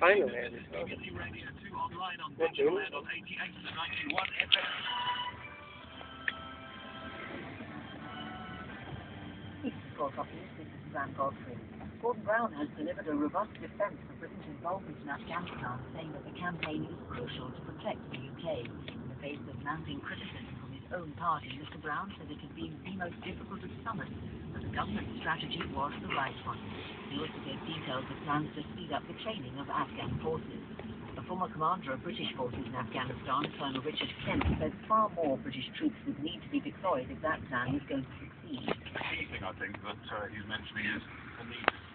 Final man. What doing? Score copies, this is Sam Godfrey. Gordon Brown has delivered a robust defence of Britain's involvement in Afghanistan, saying that the campaign is crucial to protect the UK. In the face of mounting criticism own party, Mr Brown said it had been the most difficult of summits, but the government's strategy was the right one. He also gave details of plans to speed up the training of Afghan forces. A former commander of British forces in Afghanistan, Colonel Richard Kemp, said far more British troops would need to be deployed if that plan was going to succeed. The key thing I think that uh, he's mentioning is the need to